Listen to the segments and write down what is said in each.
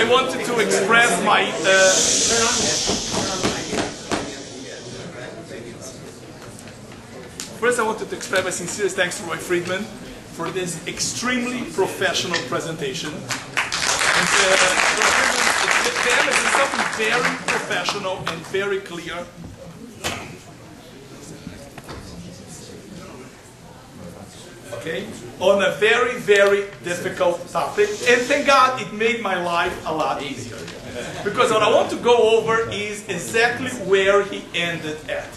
I wanted to express my. Uh, First, I wanted to express my sincerest thanks to Roy Friedman for this extremely professional presentation. And, uh, the, the MS is something very professional and very clear. Okay, on a very, very difficult topic, and thank God it made my life a lot easier. Because what I want to go over is exactly where he ended at.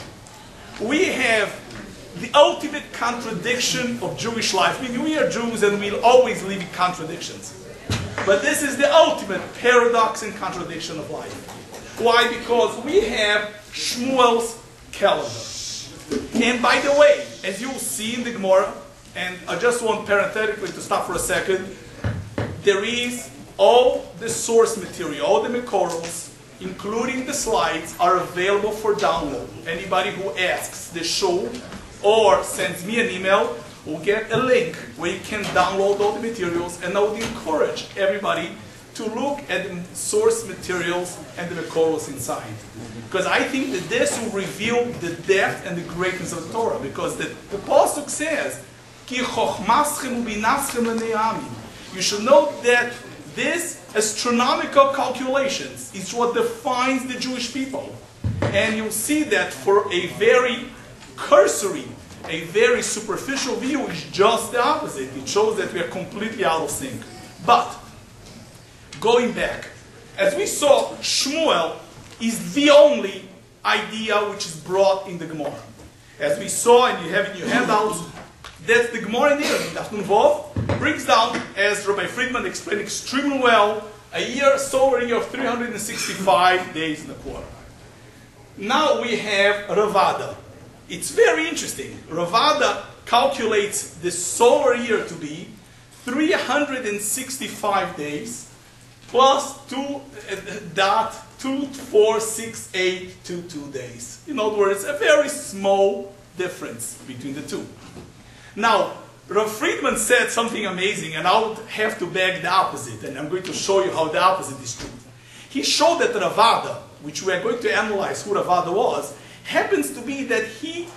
We have the ultimate contradiction of Jewish life. I mean, we are Jews and we'll always live in contradictions. But this is the ultimate paradox and contradiction of life. Why? Because we have Shmuel's calendar. And by the way, as you'll see in the Gemara, and I just want parenthetically to stop for a second, there is all the source material, all the Mekoros, including the slides, are available for download. Anybody who asks the show or sends me an email will get a link where you can download all the materials and I would encourage everybody to look at the source materials and the Mekoros inside. Because I think that this will reveal the depth and the greatness of the Torah. Because the, the Pasuk says, You should note that this astronomical calculations is what defines the Jewish people. And you'll see that for a very cursory, a very superficial view is just the opposite. It shows that we are completely out of sync. But, going back, as we saw, Shmuel is the only idea which is brought in the Gemara. As we saw, and you have in your handouts, that the Gemara in here, Daf Vov, brings down, as Rabbi Friedman explained extremely well, a year, solar year of 365 days in a quarter. Now we have Ravada. It's very interesting. Ravada calculates the solar year to be 365 days plus 2 uh, dot 246822 days. In other words, a very small difference between the two. Now, Rav Friedman said something amazing, and I would have to beg the opposite, and I'm going to show you how the opposite is true. He showed that Ravada, which we are going to analyze who Ravada was, happens to be that he,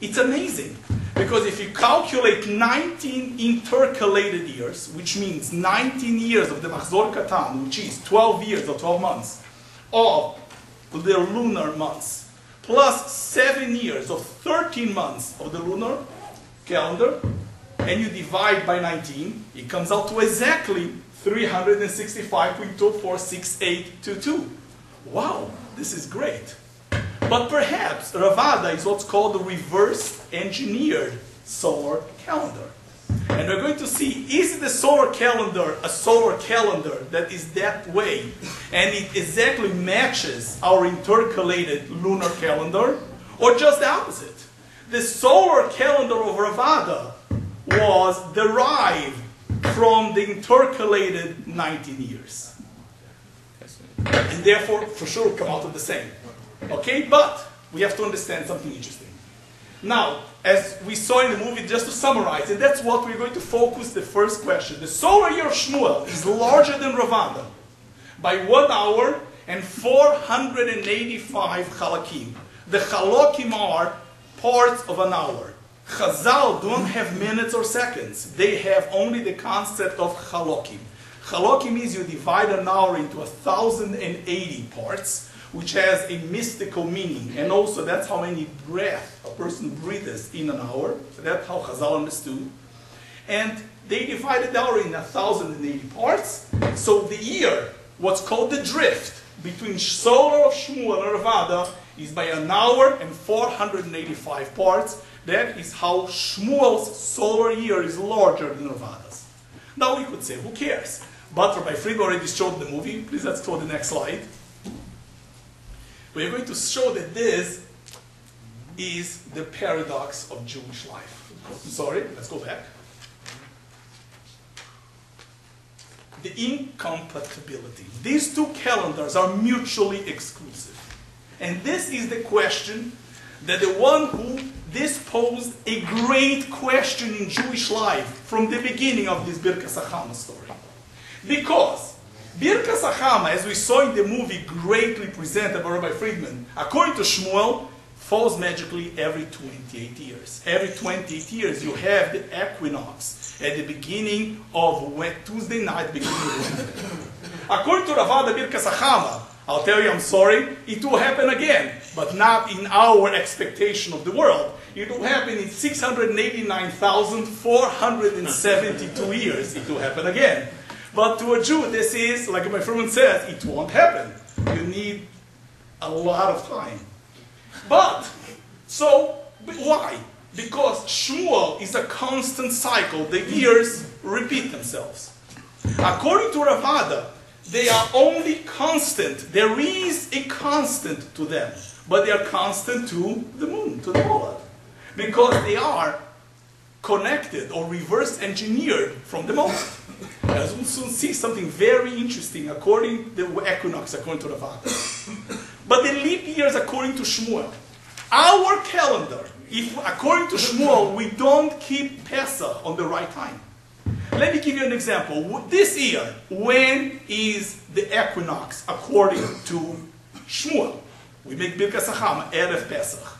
it's amazing. Because if you calculate 19 intercalated years, which means 19 years of the Machzor Katan, which is 12 years or 12 months, of the lunar months, plus 7 years of 13 months of the lunar calendar, and you divide by 19, it comes out to exactly 365.246822. Wow, this is great. But perhaps Ravada is what's called the reverse engineered solar calendar. And we're going to see, is the solar calendar a solar calendar that is that way and it exactly matches our intercalated lunar calendar, or just the opposite? The solar calendar of Ravada was derived from the intercalated 19 years. And therefore, for sure, come out of the same. Okay, but we have to understand something interesting. Now, as we saw in the movie, just to summarize, and that's what we're going to focus the first question. The solar year of Shmuel is larger than Ravada by one hour and 485 halakim. The halakim are parts of an hour. Chazal don't have minutes or seconds. They have only the concept of halakim. Halakim means you divide an hour into 1,080 parts, which has a mystical meaning. And also, that's how many breaths a person breathes in an hour. That's how Chazal understood. And they divided the hour in 1,080 parts. So the year, what's called the drift, between solar of Shmuel and Ravada, is by an hour and 485 parts. That is how Shmuel's solar year is larger than Ravada's. Now we could say, who cares? But Rabbi Fried already showed the movie. Please let's go to the next slide. We're going to show that this is the paradox of Jewish life. Sorry, let's go back. The incompatibility. These two calendars are mutually exclusive. And this is the question that the one who this posed a great question in Jewish life from the beginning of this Birkas Hachama story. Because Birkas Hachama, as we saw in the movie greatly presented by Rabbi Friedman, according to Shmuel, falls magically every 28 years. Every 28 years, you have the equinox at the beginning of Tuesday night, beginning of Wednesday. According to Ravada Birkas Hachama, I'll tell you, I'm sorry, it will happen again, but not in our expectation of the world. It will happen in 689,472 years. It will happen again. But to a Jew, this is, like my friend says, it won't happen. You need a lot of time. But, so, why? Because Shmuel is a constant cycle. The years repeat themselves. According to Ravada, they are only constant. There is a constant to them. But they are constant to the moon, to the Molad. Because they are connected or reverse engineered from the moment. As we'll soon see something very interesting according to the equinox, according to Ravada. but the leap years according to Shmuel. Our calendar, if according to Shmuel, we don't keep Pesach on the right time. Let me give you an example. This year, when is the equinox according to Shmuel? We make Birkas Hacham, Erev Pesach.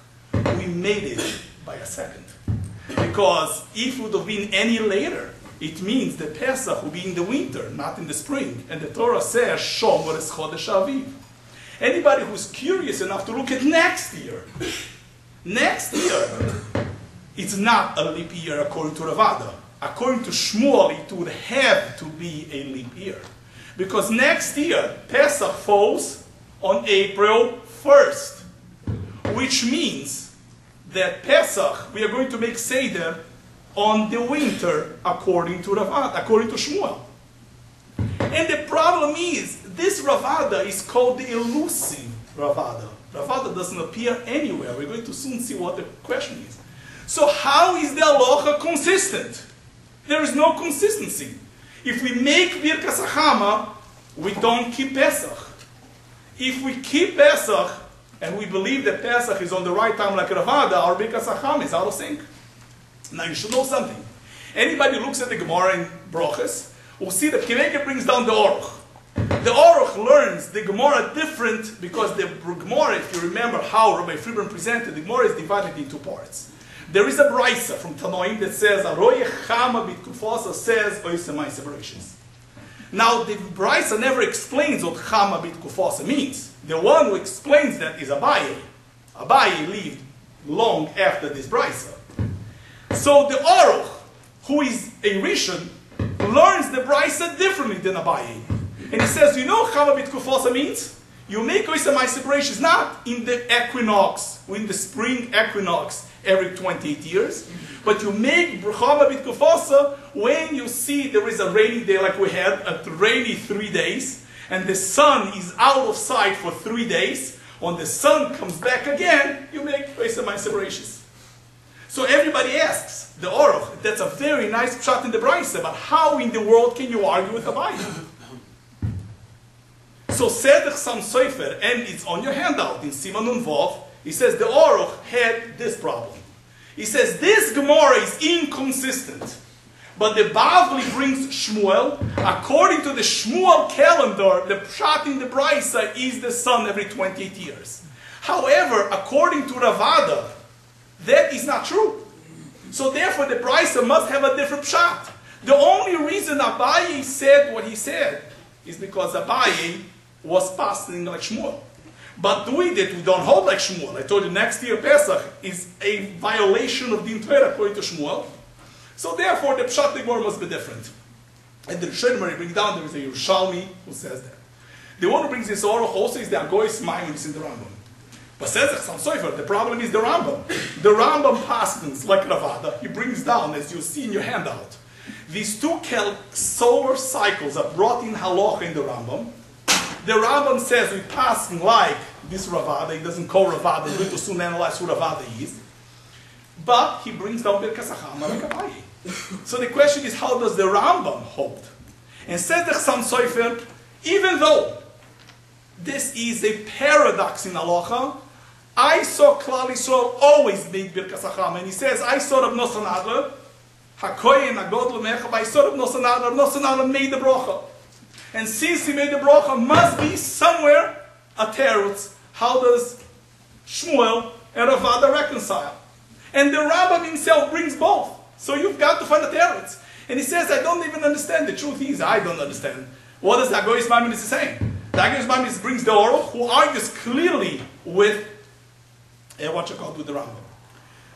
We made it by a second. Because if it would have been any later, it means the Pesach will be in the winter, not in the spring. And the Torah says, Shomer es Chodesh Aviv. Anybody who's curious enough to look at next year, next year, it's not a leap year according to Ravada. According to Shmuel, it would have to be a leap year. Because next year, Pesach falls on April 1st, which means that Pesach, we are going to make Seder on the winter according to Ravada, according to Shmuel. And the problem is, this Ravada is called the elusive Ravada. Ravada doesn't appear anywhere. We're going to soon see what the question is. So how is the aloha consistent? There is no consistency. If we make Birkas Hachama, we don't keep Pesach. If we keep Pesach, and we believe that Pesach is on the right time like Ravada, our Birkas Hachama is out of sync. Now you should know something. Anybody looks at the Gemara in Brochus will see that Kinege brings down the Oruch. The Oruch learns the Gemara different because the Gemara, if you remember how Rabbi Friedman presented, the Gemara is divided into parts. There is a brisa from Tanoim that says, Aroye Chama Bitkufasa says, Oisemai separations. Now, the brisa never explains what Chama Bitkufasa means. The one who explains that is Abaye. Abaye lived long after this brisa. So the Aruch, who is a Rishon, learns the brisa differently than Abaye. And he says, you know Chama Bitkufasa means? You make Oisemai separations not in the equinox, in the spring equinox, every 28 years. But you make Brachama Bitkufasa when you see there is a rainy day like we had, a rainy three days, and the sun is out of sight for three days. When the sun comes back again, you make Vesamai separations. So everybody asks, the Oroch, that's a very nice shot in the Brisa, but how in the world can you argue with Abaye? So Sedech Sam Sofer, and it's on your handout in Simanun Vov, he says the Oroch had this problem. He says this Gemara is inconsistent. But the Bavli brings Shmuel. According to the Shmuel calendar, the Pshat in the Brisa is the sun every 28 years. However, according to Ravada, that is not true. So therefore, the Brisa must have a different Pshat. The only reason Abaye said what he said is because Abaye was passing like Shmuel. But doing it, we don't hold like Shmuel. I told you next year Pesach is a violation of the entire according to Shmuel. So therefore, the Pshat Gemara must be different. And the Rishonim bring down, there is a Yerushalmi who says that. The one who brings this oral also is the Agoyis Maimonides in the Rambam. But says Chassam Sofer, the problem is the Rambam. The Rambam passes like Ravada. He brings down, as you see in your handout, these two solar cycles are brought in halacha in the Rambam. The Rambam says we pass like this Ravada. He doesn't call Ravada. We're going to soon analyze who Ravada is. But he brings down Birkas Hachama like Abaye. So the question is, how does the Rambam hold? And says the Chassam Sofer, even though this is a paradox in halacha, I saw Klal Yisrael always make Birkas Hachama. And he says, I saw Rav Nosson Adler, Hakoyin, Agodl, Mechab, I saw Rav Nosson Adler, Nosson Adler made the bracha. And since he made the bracha, must be somewhere a teretz. How does Shmuel and Ravada reconcile? And the Rambam himself brings both. So you've got to find a teretz. And he says, I don't even understand. The truth is, I don't understand. What does Agoyis Maimonides saying? The Agoyis Maimonides brings the Oruch, who argues clearly with, uh, what you call with the Rambam.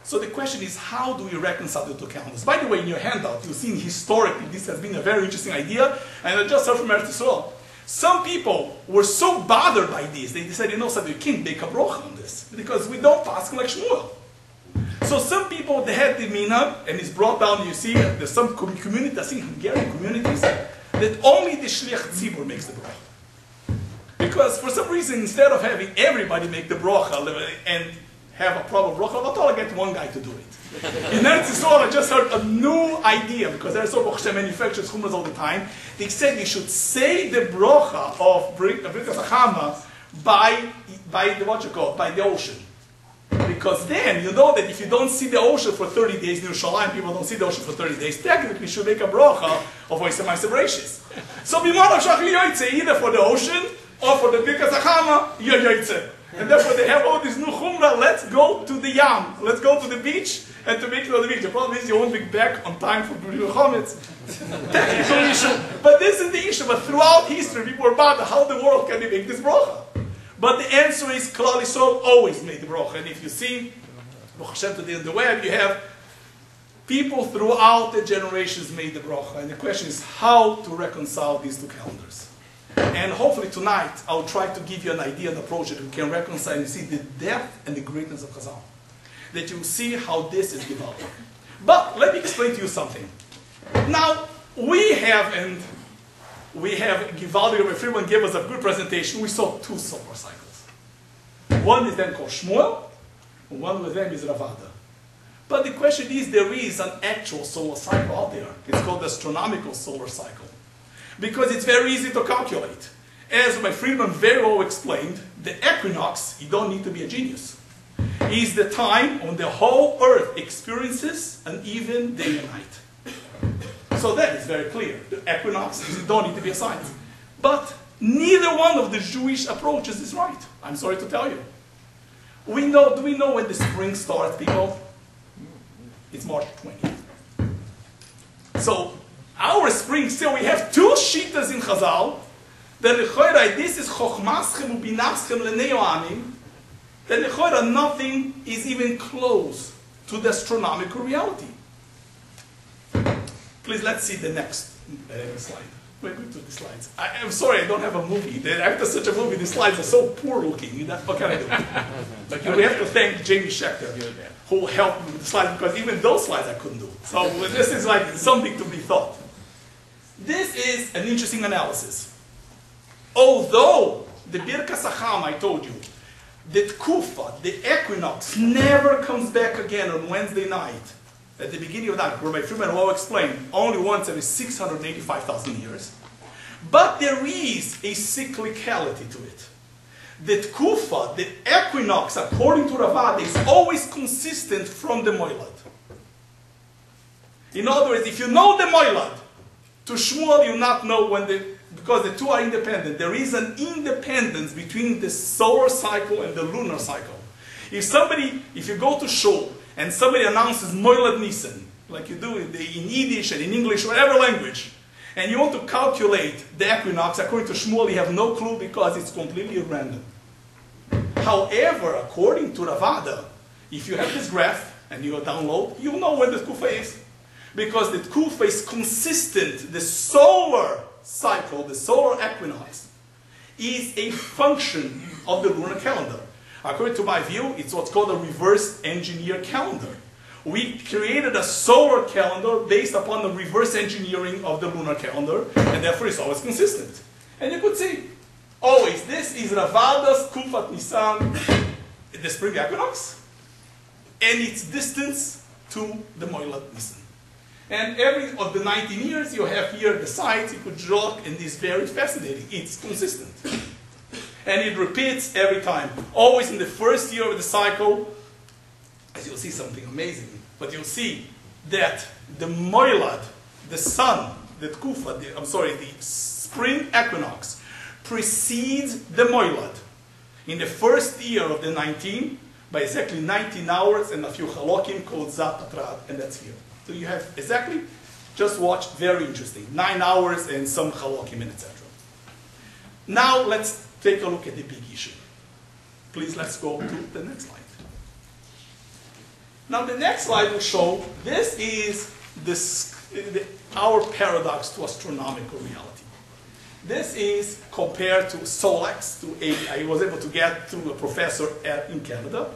So the question is, how do we reconcile the two calendars? By the way, in your handout, you've seen historically this has been a very interesting idea, and I just heard from Eretz Yisrael. Some people were so bothered by this, they said, you know, so you can't make a broch on this, because we don't pass like Shmuel. So some people, they had the mina, and it's brought down, you see, there's some community, I think Hungarian communities, that only the Shliach Tzibur makes the broch. Because for some reason, instead of having everybody make the brocha and have a problem bracha I'll get one guy to do it. In Eretz Yisrael, I just heard a new idea because Eretz Yisrael manufactures hummus all the time. They said you should say the brocha of Birkas Hachama by by the what you call by the ocean. Because then you know that if you don't see the ocean for 30 days in Yerushalayim, people don't see the ocean for 30 days, technically you should make a brocha of Oisem Ma'aseh So Bimanav Shachli Yoitze, either for the ocean or for the Birkas Hachama, you're Yoitze. And therefore they have all this new chumrah, let's go to the yam, let's go to the beach and to make it on the beach. The problem is you won't be back on time for Biur Chometz. Technical issue. But this is the issue. But throughout history, people were bothered, how the world can we make this bracha? But the answer is, Klal Yisrael always made the bracha. And if you see, today on the web, you have people throughout the generations made the bracha. And the question is how to reconcile these two calendars. And hopefully tonight, I'll try to give you an idea and approach that we can reconcile and see the depth and the greatness of Chazal. That you see how this is developed. But let me explain to you something. Now, we have, and we have, Givaldi Rabbi Friedman gave us a good presentation. We saw two solar cycles. One is then called Shmuel, one of them is Ravada. But the question is, there is an actual solar cycle out there. It's called the astronomical solar cycle because it's very easy to calculate. As my Friedman very well explained, the equinox, you don't need to be a genius, is the time when the whole earth experiences an even day and night. So that is very clear. The equinox, you don't need to be a scientist. But neither one of the Jewish approaches is right. I'm sorry to tell you. We know, do we know when the spring starts, people? It's March 20th. So our spring still, we have two shitas in Chazal, that lechoira, this is chochmaschem ubinaschem leneoamim, that lechoira, nothing is even close to the astronomical reality. Please, let's see the next uh, slide. Wait, go to the slides. I, am sorry, I don't have a movie. After such a movie, the slides are so poor looking. What can I do? but we have to thank Jamie Schechter, who helped me with the slides, because even those slides I couldn't do. So this is like something to be thought. This is an interesting analysis. Although the Birka Hacham, I told you, that Kufa, the equinox, never comes back again on Wednesday night. At the beginning of that, Rabbi Friedman will explain, only once every 685,000 years. But there is a cyclicality to it. That Kufa, the equinox, according to Ravad, is always consistent from the Moilad. In other words, if you know the Moilad, to Shmuel, you not know when the, because the two are independent. There is an independence between the solar cycle and the lunar cycle. If somebody, if you go to Shul and somebody announces Moilad Nisan, like you do in, the, in Yiddish and in English, whatever language, and you want to calculate the equinox, according to Shmuel, you have no clue because it's completely random. However, according to Ravada, if you have this graph and you download, you know where the kufa is because the Kufa is consistent. The solar cycle, the solar equinox, is a function of the lunar calendar. According to my view, it's what's called a reverse engineer calendar. We created a solar calendar based upon the reverse engineering of the lunar calendar, and therefore it's always consistent. And you could see, always, this is Ravada's Kufat Nisan, the spring equinox, and its distance to the Moilad Nisan. And every of the 19 years, you have here the sites you could draw, and it's very fascinating. It's consistent. And it repeats every time. Always in the first year of the cycle, as you'll see something amazing, but you'll see that the Moilad, the sun, the Kufa, the, I'm sorry, the spring equinox, precedes the Moilad. In the first year of the 19, by exactly 19 hours and a few halokim called Zapatrat, and that's here. So you have exactly, just watch, very interesting. Nine hours and some halokim and etc. Now let's take a look at the big issue. Please let's go to the next slide. Now the next slide will show this is this, the, our paradox to astronomical reality. This is compared to SOLAX, to a, I was able to get to a professor at, in Canada,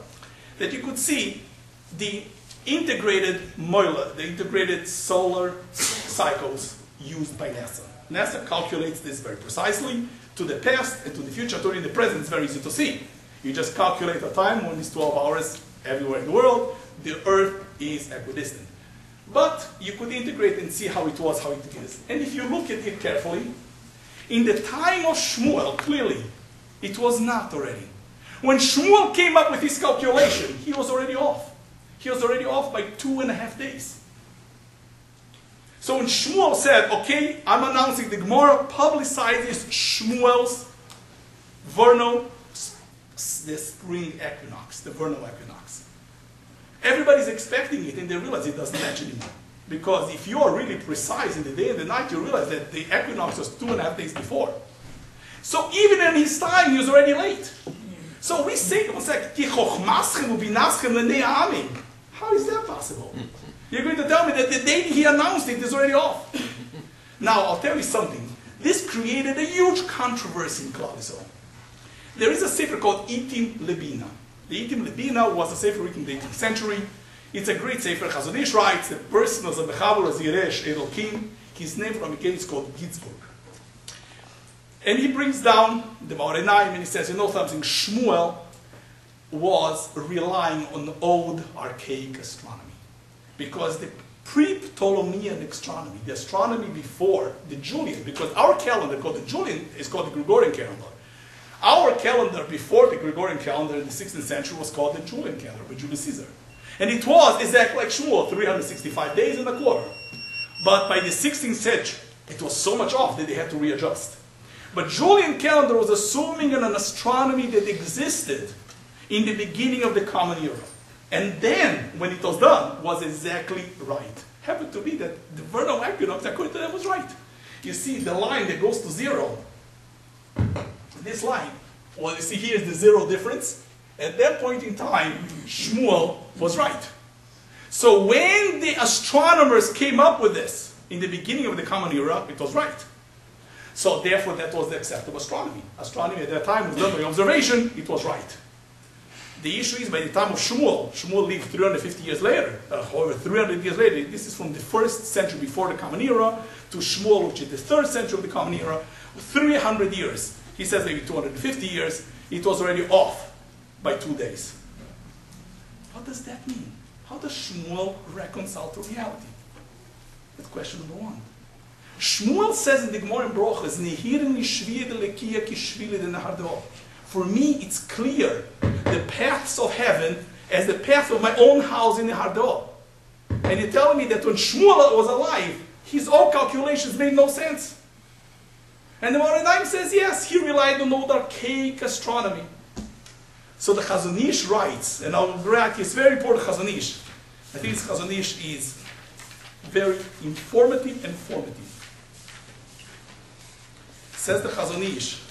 that you could see the integrated MOILA, the integrated solar cycles used by NASA. NASA calculates this very precisely to the past and to the future. In the present, it's very easy to see. You just calculate a time when it's 12 hours everywhere in the world, the Earth is equidistant. But you could integrate and see how it was, how it is. And if you look at it carefully, in the time of Shmuel, clearly, it was not already. When Shmuel came up with his calculation, he was already off. He was already off by two and a half days. So when Shmuel said, okay, I'm announcing the Gemara publicizes Shmuel's vernal, the spring equinox, the vernal equinox. Everybody's expecting it and they realize it doesn't match anymore. Because if you are really precise in the day and the night, you realize that the equinox was two and a half days before. So even in his time, he was already late. So we say to like, How is that possible? You're going to tell me that the day he announced it is already off. now, I'll tell you something. This created a huge controversy in Klal There is a sefer called Itim Lebina. The Itim Lebina was a sefer written in the 18th century. It's a great sefer. Chazon Ish writes, the person was a Mechaber, a Ziresh, Elokim. His name from again is called Gitzburg. And he brings down the Ma'orenaim and he says, you know something, Shmuel was relying on old archaic astronomy. Because the pre-Ptolemaic astronomy, the astronomy before the Julian, because our calendar called the Julian is called the Gregorian calendar. Our calendar before the Gregorian calendar in the 16th century was called the Julian calendar by Julius Caesar. And it was exactly like Shmuel, 365 days and a quarter. But by the 16th century, it was so much off that they had to readjust. But Julian calendar was assuming an astronomy that existed in the beginning of the Common Era. And then, when it was done, was exactly right. Happened to be that the vernal equinox, according to them, was right. You see the line that goes to zero, this line, well, you see here is the zero difference. At that point in time, Shmuel was right. So when the astronomers came up with this in the beginning of the Common Era, it was right. So therefore, that was the acceptable astronomy. Astronomy at that time was done by observation, it was right. The issue is by the time of Shmuel, Shmuel lived 350 years later, uh, however, 300 years later, this is from the first century before the Common Era to Shmuel, which is the third century of the Common Era, 300 years. He says maybe 250 years, it was already off by two days. What does that mean? How does Shmuel reconcile to reality? That's question number one. Shmuel says in the Gemara in Brochus, For me, it's clear the paths of heaven as the path of my own house in Nehardea. And you're telling me that when Shmuel was alive, his own calculations made no sense. And the Moradim says, yes, he relied on old archaic astronomy. So the Chazon Ish writes, and I'll it's very important Chazon Ish. I think this Chazon Ish is very informative and formative. Says the Chazon Ish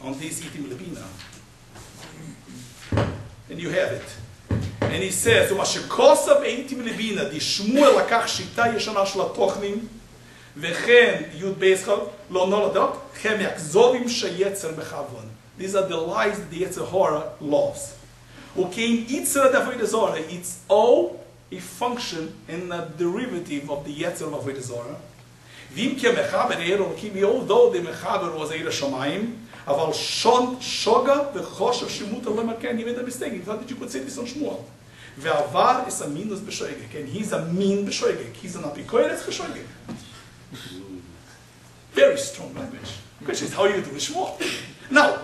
on this Itim Lebina, and you have it. And he says, ומה שכוסה באיתים לבינה, די שמואל לקח שיטה ישנה של התוכנים, וכן י' בייסחל לא נולדות, הם יחזורים שיצר בכוון. These are the lies that the Yetzer Hora loves. Okay, Yitzra Davodah Zorah, it's all a function and a derivative of the Yetzer of Avodah Zorah. Vim ke mechaber er elokim, although the mechaber was Eir Shamayim, אבל שון שוגה וחושב שמותר למכן, he made a mistake, he thought that you could say this on Shmuel. ועבר is a minus bescheuigig, and he's a mean bescheuigig, he's an apikoyres bescheuigig. Very strong language. The question is, how you do with Shmuel? Now,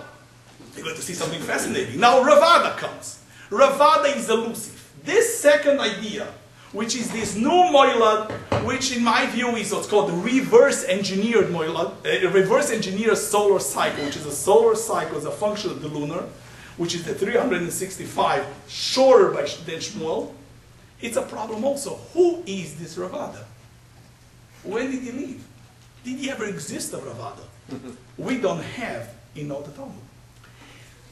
you're going to see something fascinating. Now Ravada comes. Ravada is elusive. This second idea which is this new Moilad, which in my view is what's called the reverse engineered Moilad, a reverse engineered solar cycle, which is a solar cycle as a function of the lunar, which is the 365 shorter by, than Shmuel. It's a problem also. Who is this Ravada? When did he leave? Did he ever exist, a Ravada? we don't have in all the Talmud.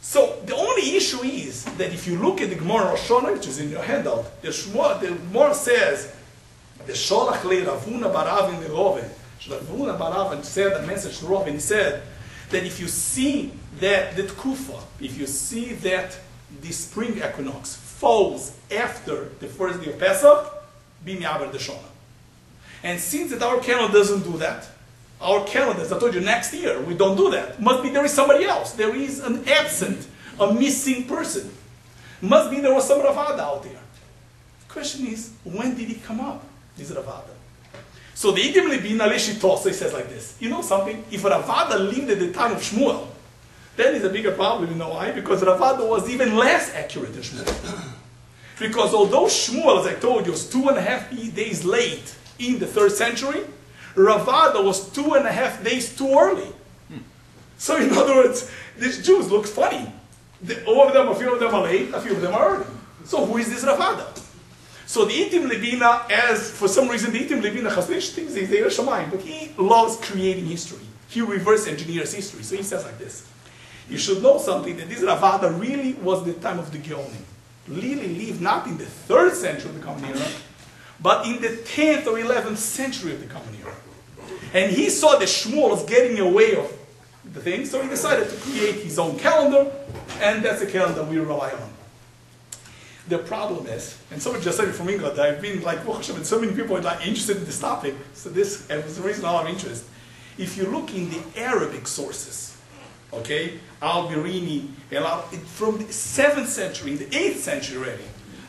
So the only issue is that if you look at the Gemara Rosh which is in your handout, the, Gemara says, the Sholach le Ravuna barav in the Roven, Ravuna barav said a message to Roven, he said that if you see that, that Kufa, if you see that the spring equinox falls after the first day of Pesach, be mi'aber the Shona. And since that our calendar doesn't do that, our calendars, I told you, next year, we don't do that. Must be there is somebody else. There is an absent, a missing person. Must be there was some Ravada out there. The question is, when did he come up, this Ravada? So the Idim Libin Alishi Tosa says like this. You know something? If Ravada lived at the time of Shmuel, then it's a bigger problem, you know why? Because Ravada was even less accurate than Shmuel. because although Shmuel, as I told you, was two and a half days late in the third century, Ravada was two and a half days too early. So in other words, these Jews look funny. The, all of them, a few of them are late, a few of them are early. So who is this Ravada? So the Itim Levina, as for some reason the Itim Levina Chasnish thinks he's Eir Shamayim, but he loves creating history. He reverse engineers history. So he says like this. You should know something that this Ravada really was the time of the Geonim. Really lived not in the third century of the Common Era, but in the 10th or 11th century of the Common Era. And he saw the Shmuel was getting away of the thing, so he decided to create his own calendar, and that's the calendar we rely on. The problem is, and someone just said it from England, I've been like, oh, and so many people are like interested in this topic, so this was the reason I'm interested. If you look in the Arabic sources, okay, Al-Biruni, from the 7th century, in the 8th century already,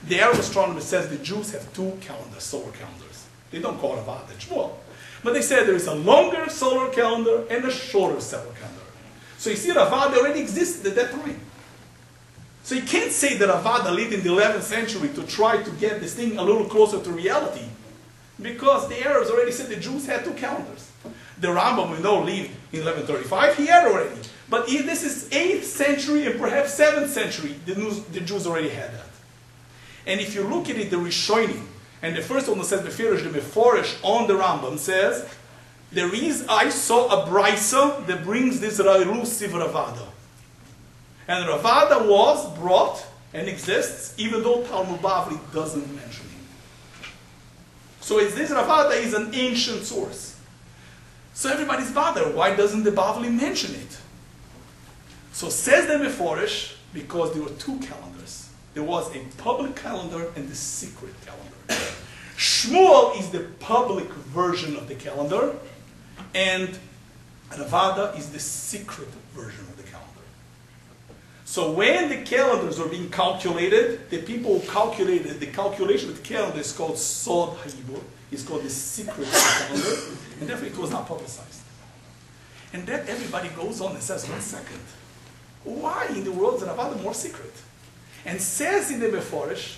the Arab astronomer says the Jews have two calendars, solar calendars. They don't call it Avad, Shmuel. But they said there is a longer solar calendar and a shorter solar calendar. So you see, Ravada already existed at that time. So you can't say that Ravada lived in the 11th century to try to get this thing a little closer to reality. Because the Arabs already said the Jews had two calendars. The Rambam, we know, lived in 1135. He had already. But this is 8th century and perhaps 7th century, the, the Jews already had that. And if you look at it, the Rishonim, and the first one that says the Firish, the Meforish on the Rambam says, there is, I saw a brisa that brings this Elusive Ravada. And Ravada was brought and exists, even though Talmud Bavli doesn't mention him. So is this Ravada is an ancient source. So everybody's bothered. Why doesn't the Bavli mention it? So says the Meforish, because there were two calendars. There was a public calendar and the secret calendar. Shmuel is the public version of the calendar, and Ravada is the secret version of the calendar. So when the calendars are being calculated, the people who calculated the calculation of the calendar is called Sod Hayibur. It's called the secret calendar, and therefore it was not publicized. And then everybody goes on and says, one second, why in the world is Ravada more secret? And says in the Meforish,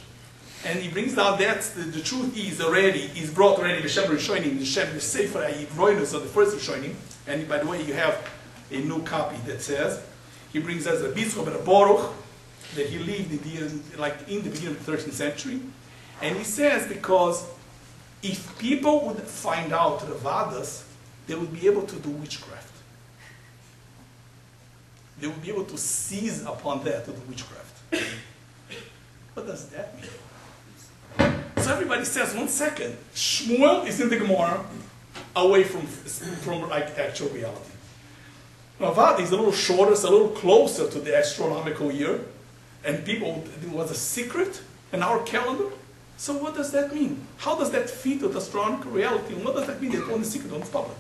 and he brings down that the, the, truth is already, is brought already the Shem Rishonim, the the Sefer Roinus of the first Rishonim. And by the way, you have a new copy that says, he brings us a Bitzro ben Baruch, that he lived in the, like in the beginning of the 13th century. And he says because if people would find out Ravadas, they would be able to do witchcraft. They would be able to seize upon that to do witchcraft. what does that mean? So everybody says, one second, Shmuel is in the Gemara away from, from like actual reality. Avad is a little shorter, it's a little closer to the astronomical year, and people, it was a secret in our calendar. So what does that mean? How does that fit with astronomical reality? And what does that mean that only secret, only public?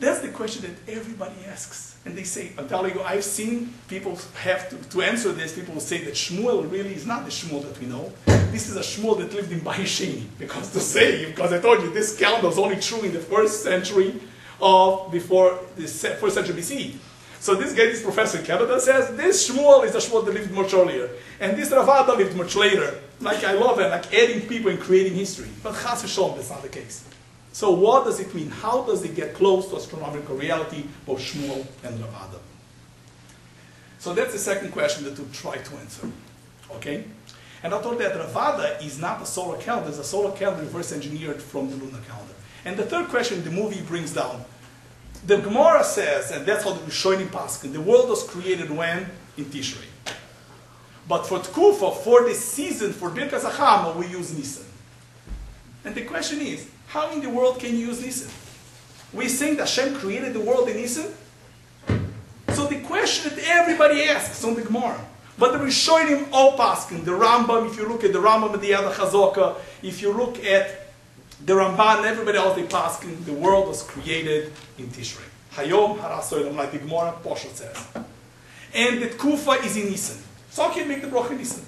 That's the question that everybody asks. And they say, you, I've seen people have to, to answer this, people will say that Shmuel really is not the Shmuel that we know. This is a Shmuel that lived in Bahishini. Because to say, because I told you, this calendar was only true in the first century of before the first century BC. So this guy, this professor Canada says, this Shmuel is a Shmuel that lived much earlier. And this Ravada lived much later. like I love it, like adding people and creating history. But Chas v'sholom, that's not the case. So what does it mean? How does it get close to astronomical reality, both Shmuel and Ravada? So that's the second question that we'll try to answer. Okay? And I thought that Ravada is not a solar calendar, it's a solar calendar reverse engineered from the lunar calendar. And the third question the movie brings down. The Gemara says, and that's how the Rishonim Paskin, the world was created when? In Tishrei. But for Tkufa, for the season, for Birkas Hachama, we use Nisan. And the question is, how in the world can you use Nisan? We saying that Hashem created the world in Nisan? So the question that everybody asks on the Gemara, but the Rishonim all paskin, the Rambam, if you look at the Rambam and the other Chazaka, if you look at the Ramban, everybody else they paskin, the world was created in Tishrei. Hayom harasoylam, like the Gemara Poshet says. And the Tkufa is in Nisan. So how can you make the bracha Nisan?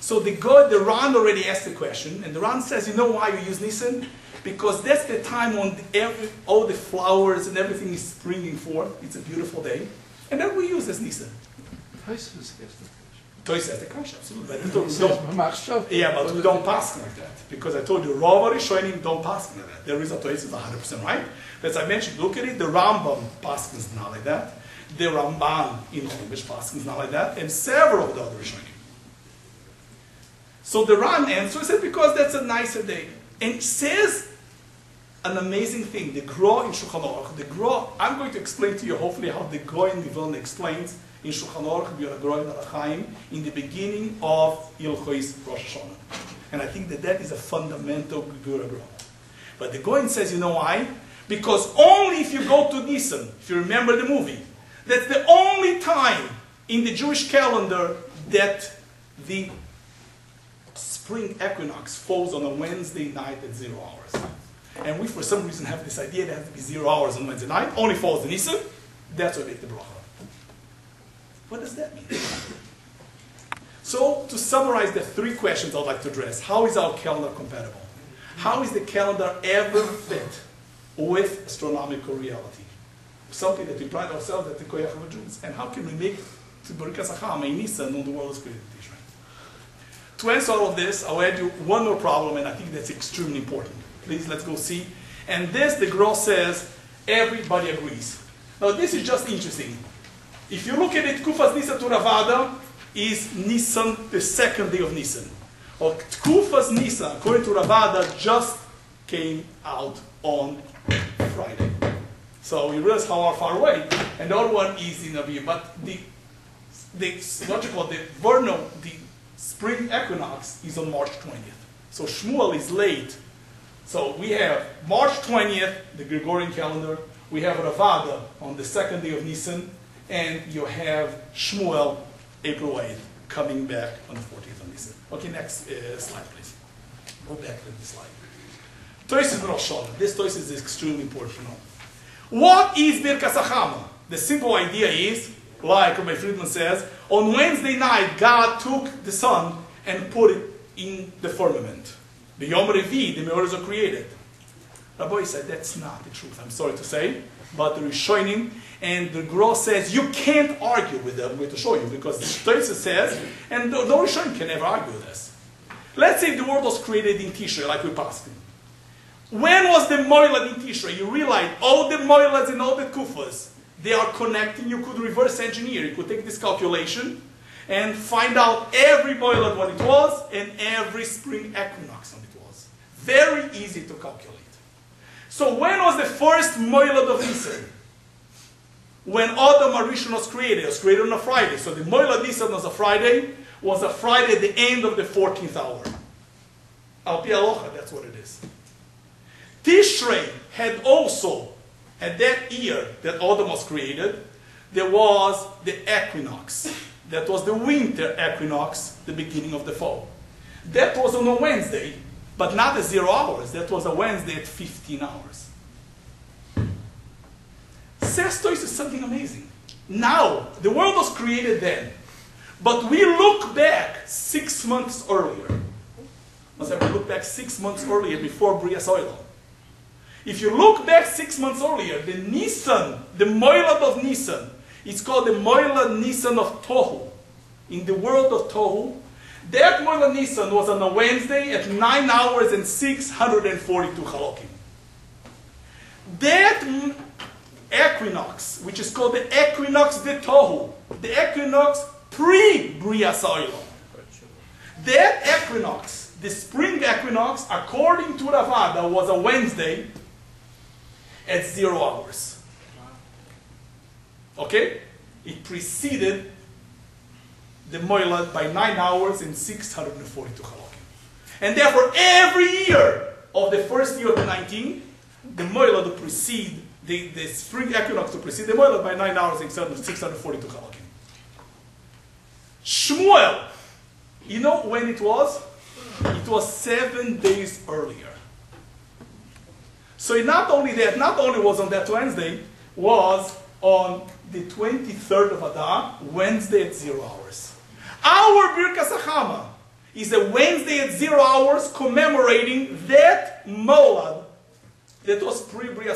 So the God, the Ran already asked the question, and the Ran says, you know why you use Nisan? Because that's the time when every, all the flowers and everything is springing forth. It's a beautiful day. And then we use as Nisan. Toys has the kasha, absolutely. But don't, don't- yeah, but we don't pass like that. Because I told you, Rav Rishonim don't pass like that. There is a Toys is 100% right. As I mentioned, look at it, the Rambam passes not like that. The Ramban in Chumash passes not like that. And several of the other Rishonim. So the Ran answers it because that's a nicer day. And says an amazing thing. The Gra in Shulchan Aruch. The Gra, I'm going to explain to you hopefully how the Gra in Vilna explains in Shulchan Aruch, B'Yonah Gra in in the beginning of Ilchois Rosh Hashanah. And I think that that is a fundamental Gra Gra. But the Goin says, you know why? Because only if you go to Nisan, if you remember the movie, that's the only time in the Jewish calendar that the spring equinox falls on a Wednesday night at zero hours. And we, for some reason, have this idea that it has to be zero hours on Wednesday night, only falls in Nisan. That's what make the bracha. What does that mean? So, to summarize the three questions I'd like to address how is our calendar compatible? How is the calendar ever fit with astronomical reality? Something that we pride ourselves at the Koyach of Jews. And how can we make to Barikas Hacham in Nisan on the world is created To answer all of this, I'll add you one more problem, and I think that's extremely important. Please, let's go see. And this, the girl says, everybody agrees. Now, this is just interesting. If you look at it, Kufas Nisan to Ravada is Nisan, the second day of Nisan. Or Kufas Nisan, according to Ravada, just came out on Friday. So we realize how far away. And the other one is in Aviv. But the, the you call the vernal, the spring equinox is on March 20th. So Shmuel is late. So we have March 20th, the Gregorian calendar. We have Ravada on the second day of Nisan. And you have Shmuel, April 8th, coming back on the 14th of Nisan. Okay, next uh, slide, please. Go back to the slide. Toises Rosh Hashanah. This Toises is extremely important. What is Birkas Hachama? The simple idea is, like Rabbi Friedman says, on Wednesday night, God took the sun and put it in the firmament. The Yom Revi, the meores are created. Rabbi said, that's not the truth, I'm sorry to say, but the Rishonim and the Gra says, you can't argue with them. I'm going to show you, because the Shtoitza says, and the, the Rishonim can never argue with this. Let's say the world was created in Tishrei, like we passed. When was the Moilad in Tishrei? You realize all the Moilads and all the Kufas, they are connecting. You could reverse engineer. You could take this calculation and find out every Moilad when it was and every spring equinox. Very easy to calculate. So when was the first Moilad of Nisan? When Adam was created. It was created on a Friday. So the Moilad Nisan was a Friday, was a Friday at the end of the 14th hour. Al Aloha, that's what it is. Tishrei had also, at that year that Adam was created, there was the equinox. That was the winter equinox, the beginning of the fall. That was on a Wednesday, but not at zero hours. That was a Wednesday at 15 hours. Sestois is something amazing. Now, the world was created then, but we look back six months earlier. Must have look back six months earlier before Brias Oilam. If you look back six months earlier, the Nissan, the Moilad of Nissan, it's called the Moilad Nissan of Tohu. In the world of Tohu, That Moilad Nisan was on a Wednesday at 9 hours and 642 halakim. That equinox, which is called the equinox de Tohu, the equinox pre-Bria. That equinox, the spring equinox, according to Ravada, was a Wednesday at zero hours. Okay? It preceded the Moilad by 9 hours and 642 halakim. And therefore, every year of the first year of the 19, the Moilad to precede, the, the spring equinox to precede the Moilad by 9 hours and 642 halakim. Shmuel, you know when it was? It was seven days earlier. So not only that, not only was on that Wednesday, was on the 23rd of Adar, Wednesday at zero hours. Our Birkas Hachama is a Wednesday at zero hours commemorating that Molad that was pre-Bria.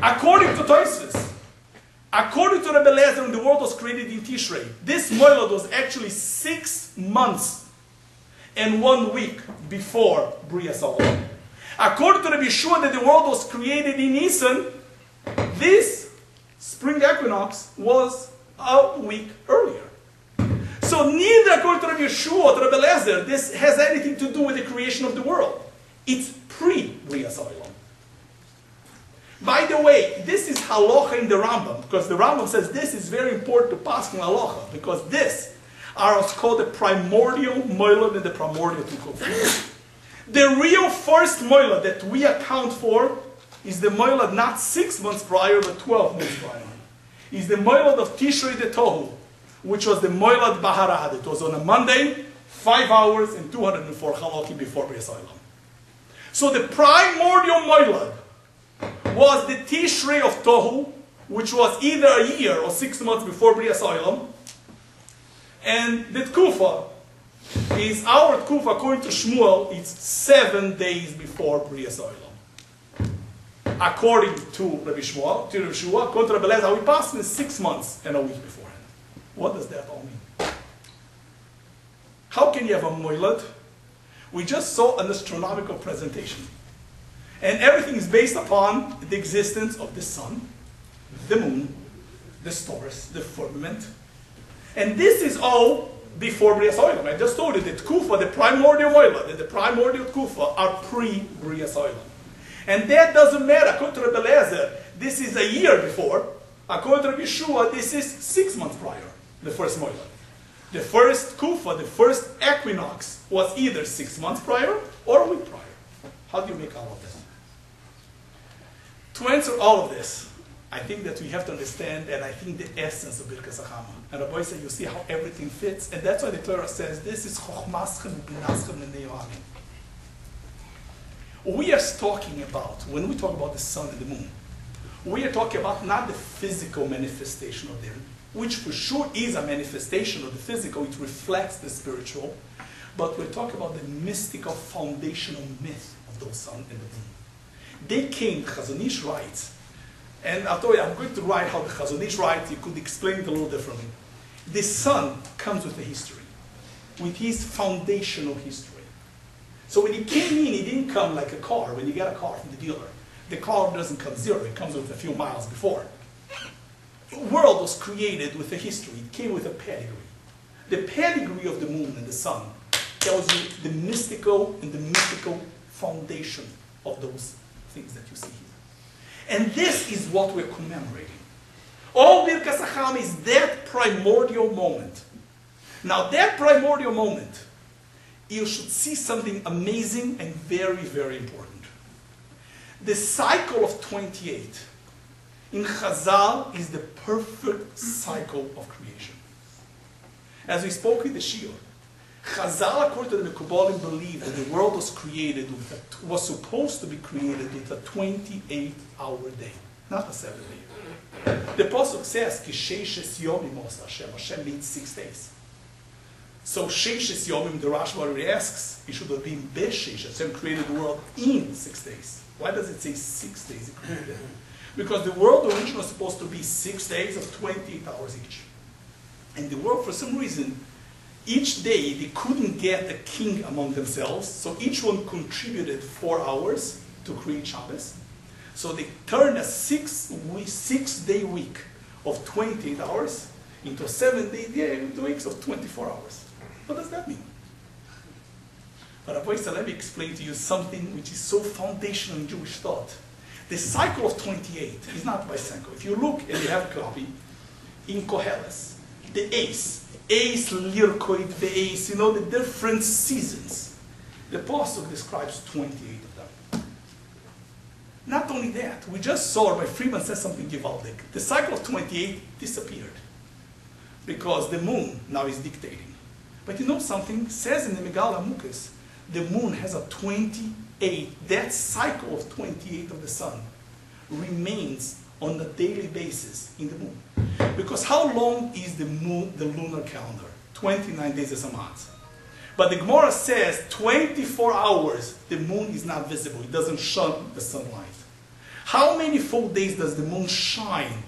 According to Toysvis, according to Rebbe Lezer, the world was created in Tishrei, this Molad was actually six months and one week before Bria. According to Rabbi Yeshua, that the world was created in Nisan, this spring equinox was a week earlier. So neither according to Rabbi Yeshua or Rabbi Lezer, this has anything to do with the creation of the world. It's pre-Bria. By the way, this is halacha in the Rambam, because the Rambam says this is very important to pass in halacha, because this are what's called the primordial moilad and the primordial tukuf. The real first moilad that we account for is the moilad not six months prior, but 12 months prior. Is the moilad of Tishrei de Tohu, which was the moilad Baharad. It was on a Monday, 5 hours and 204 halakim before Olam. So the primordial moilad was the Tishrei of Tohu, which was either a year or six months before Olam, and the Tkufa is our Tkufa, according to Shmuel, it's seven days before Olam. According to Rabbi Shmuel, to Rabbi Shmuel, according to Rabbi Lezer, we passed in six months and a week beforehand. What does that all mean? How can you have a moilad? We just saw an astronomical presentation. And everything is based upon the existence of the sun, the moon, the stars, the firmament. And this is all before Bria Olam. I just told you that Kufa, the primordial moilad, and the primordial Kufa are pre-Bria Olam. And that doesn't matter. According to Rebbe this is a year before. According to Yeshua, this is six months prior, the first moilad. The first Kufa, the first equinox, was either six months prior or a week prior. How do you make all of this? To answer all of this, I think that we have to understand, and I think the essence of Birkas Hachama. And Rabbi said, you see how everything fits, and that's why the Torah says, this is Chochmaschem Binaschem Ne'yoamim. We are talking about, when we talk about the sun and the moon, we are talking about not the physical manifestation of them, which for sure is a manifestation of the physical, it reflects the spiritual, but we're talking about the mystical foundational myth of the sun and the moon. They came, Chazon Ish writes, and I'll tell you, I'm going to write how the Chazon Ish writes, you could explain it a little differently. The sun comes with a history, with his foundational history. So when he came in, he didn't come like a car. When you get a car from the dealer, the car doesn't come zero, it comes with a few miles before. World was created with a history, it came with a pedigree. The pedigree of the moon and the sun tells you the mystical and the mythical foundation of those things that you see here. And this is what we're commemorating. All Birkas Hacham is that primordial moment. Now, that primordial moment, you should see something amazing and very, very important. The cycle of 28 in Chazal is the perfect cycle of creation. As we spoke in the Shiur, Chazal, according to the Mekubalim, believe that the world was created with a, was supposed to be created with a 28-hour day, not a seven-day. The Pasuk says, "Kisheishes yomim os Hashem." Hashem means six days. So Sheishes yomim, the Rashba asks, it should have been Beshesh. Hashem created the world in six days. Why does it say six days? Created because the world originally was supposed to be six days of 28 hours each. And the world, for some reason, each day they couldn't get a king among themselves, so each one contributed four hours to create Shabbos. So they turned a six, week, six day week of 28 hours into a seven day, day weeks of 24 hours. What does that mean? But Rabbi let me explain to you something which is so foundational in Jewish thought. The cycle of 28 is not by cycle. If you look and you have a copy, in Koheles, the ace, ace lirkoid, the ace, you know, the different seasons. The Pasuk describes 28 of them. Not only that, we just saw, by Friedman says something givaldic. The cycle of 28 disappeared because the moon now is dictating. But you know something? Says in the Megala the moon has a 28, that cycle of 28 of the sun remains on a daily basis in the moon. Because how long is the moon, the lunar calendar? 29 days is a month. But the Gemara says 24 hours the moon is not visible. It doesn't shine the sunlight. How many full days does the moon shine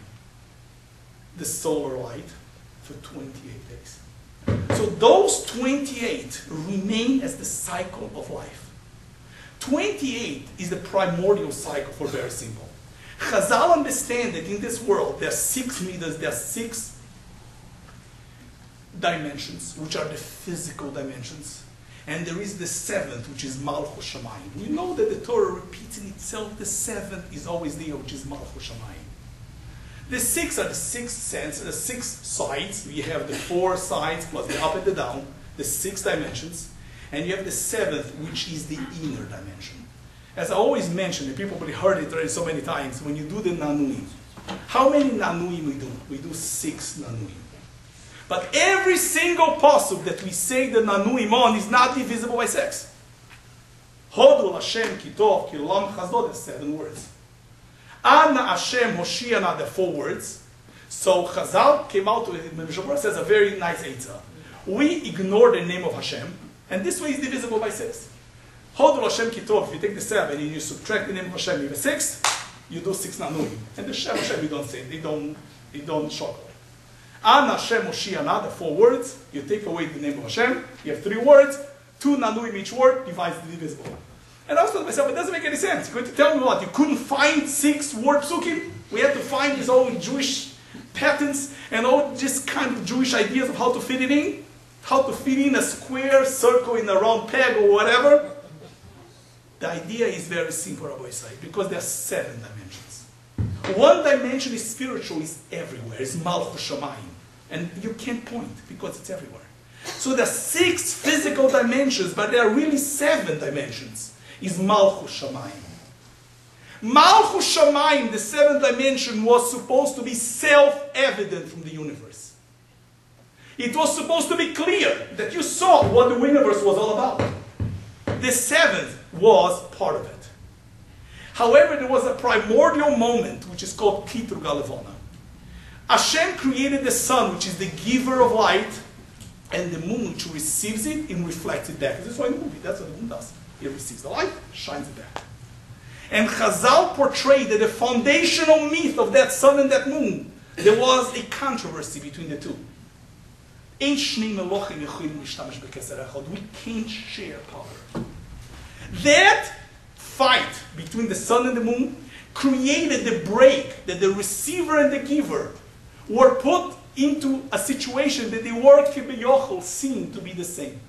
the solar light? For 28 days. So those 28 remain as the cycle of life. 28 is the primordial cycle for very simple. Chazal understand that in this world there are six meters, there are six dimensions, which are the physical dimensions. And there is the seventh, which is Malchus Shamayim. We know that the Torah repeats in itself the seventh is always there, which is Malchus Shamayim. The six are the six sense, the six sides. We have the four sides plus the up and the down, the six dimensions. And you have the seventh, which is the inner dimension. As I always mention, and people probably heard it so many times, when you do the nanuim, how many nanuim we do? We do six nanuim. But every single pasuk that we say the nanuim on is not divisible by six. Hodu Hashem kitov kilam chazod, seven words. Ana Hashem Hoshiana, the four words. So Chazal came out with, Mishnah Berurah says a very nice answer. We ignore the name of Hashem, and this way is divisible by six. Hodul Hashem Kitov, if you take the seven and you subtract the name of Hashem, you have six, you do six Nanuim. And the Shem Hashem you don't say, they don't, they don't shock. Ana Hashem Hoshiana, the four words, you take away the name of Hashem, you have three words, two Nanuim each word, divides the divisible. And I was to myself, it doesn't make any sense. You're going to tell me what? You couldn't find six word psukim? We had to find these old Jewish patterns and all this kind of Jewish ideas of how to fit it in? How to fit in a square circle in a round peg or whatever? The idea is very simple, Rabbi Isai, because there are seven dimensions. One dimension is spiritual, is everywhere, it's Malchus. And you can't point because it's everywhere. So there are six physical dimensions, but there are really seven dimensions is Malchus Shamayim. Malchus Shamayim, the seventh dimension, was supposed to be self-evident from the universe. It was supposed to be clear that you saw what the universe was all about. The seventh was part of it. However, there was a primordial moment which is called Kitrug Halevona. Hashem created the sun, which is the giver of light, and the moon, which receives it and reflects it back. This is why the movie, that's what the moon does. It receives the light, shines it back. And Chazal portrayed that the foundational myth of that sun and that moon, there was a controversy between the two. We can't share power. That fight between the sun and the moon created the break that the receiver and the giver were put into a situation that they were seen to be the same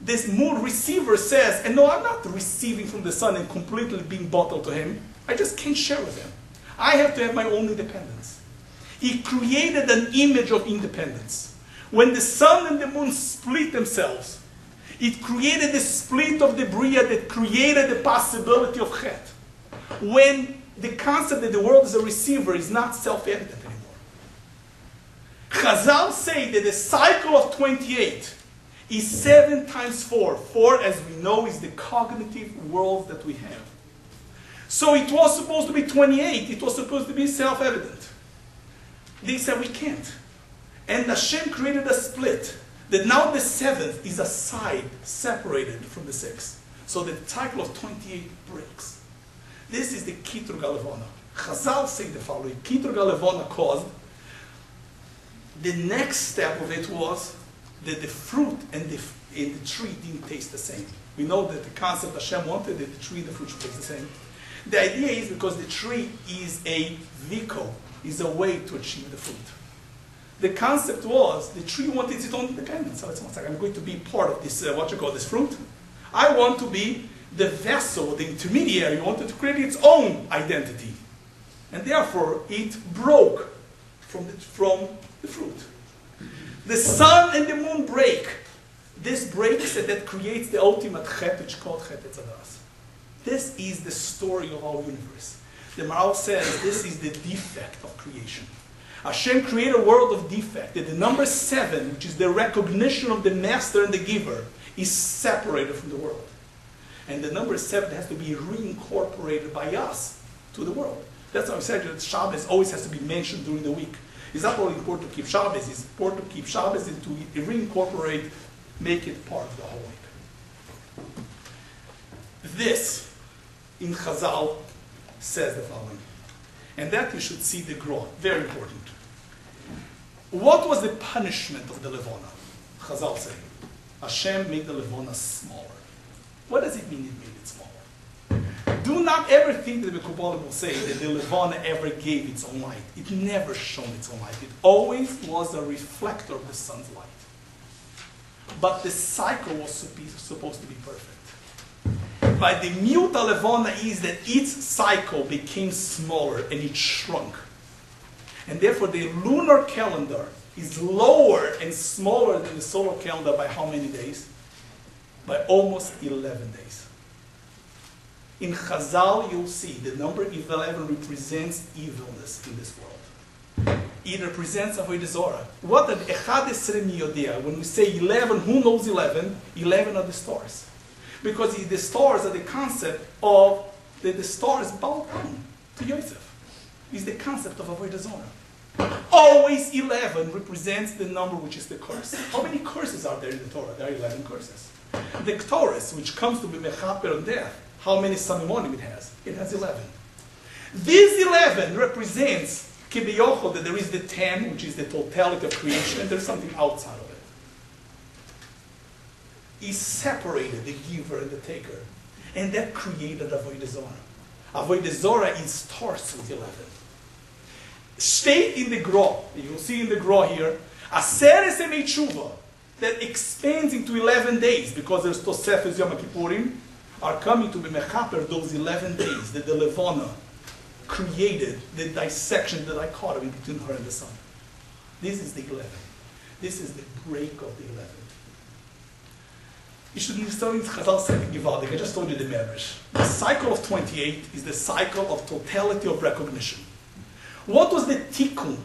this moon receiver says, and no, I'm not receiving from the sun and completely being bottled to him. I just can't share with him. I have to have my own independence. He created an image of independence. When the sun and the moon split themselves, it created the split of the Bria that created the possibility of Chet. When the concept that the world is a receiver is not self-evident anymore. Chazal say that the cycle of 28 is 7 times 4. 4, as we know, is the cognitive world that we have. So it was supposed to be 28. It was supposed to be self-evident. They said we can't. And Hashem created a split. That now the seventh is a side separated from the sixth. So the cycle of 28 breaks. This is the Kitrug Halevona. Chazal say the following. Kitrug Halevona caused The next step of it was that the fruit and the, and the tree didn't taste the same. We know that the concept Hashem wanted that the tree and the fruit should taste the same. The idea is because the tree is a vehicle, is a way to achieve the fruit. The concept was the tree wanted its own independence. So it's like I'm going to be part of this, uh, what you call this fruit. I want to be the vessel, the intermediary, wanted to create its own identity. And therefore, it broke from the, from the fruit. The sun and the moon break. This breaks and that creates the ultimate chet, which is called chet etzadas. This is the story of our universe. The Maharal says this is the defect of creation. Hashem created a world of defect. That the number seven, which is the recognition of the master and the giver, is separated from the world. And the number seven has to be reincorporated by us to the world. That's why I said that Shabbos always has to be mentioned during the week. It's not only important to keep Shabbos, it's important to keep Shabbos and to reincorporate, make it part of the whole week. This, in Chazal, says the following. And that you should see the growth. Very important. What was the punishment of the Levona? Chazal say. Hashem made the Levona smaller. What does it mean it made it smaller? Do not ever think that the Kabbalah will say that the Levona ever gave its own light. It never shone its own light. It always was a reflector of the sun's light. But the cycle was supposed to be perfect. By the new Levana is that its cycle became smaller and it shrunk. And therefore the lunar calendar is lower and smaller than the solar calendar by how many days? By almost 11 days. In Chazal, you'll see the number 11 represents evilness in this world. It represents Avodah Zorah. What an Echad Esrem When we say 11, who knows 11? 11 are the stars. Because the stars are the concept of the stars down to Yosef. Is the concept of Avodah Zorah. Always 11 represents the number which is the curse. How many curses are there in the Torah? There are 11 curses. The Torah, which comes to be Mechaper on death, how many Samimonim it has? It has 11. This 11 represents Kibiyocho, that there is the 10, which is the totality of creation, and there's something outside of. He separated the giver and the taker, and that created Avodah Zorah. Avodah Zorah is starts with 11. State in the Gra, you'll see in the Gra here, Aseres Tshuva, that expands into 11 days, because there's Tosefes Yom Kippurim, are coming to be mechaper those 11 days that the Levana created, the dissection, the dichotomy between her and the sun. This is the 11. This is the break of the 11. Should study Chazal said. I just told you the medrash. The cycle of 28 is the cycle of totality of recognition. What was the tikkun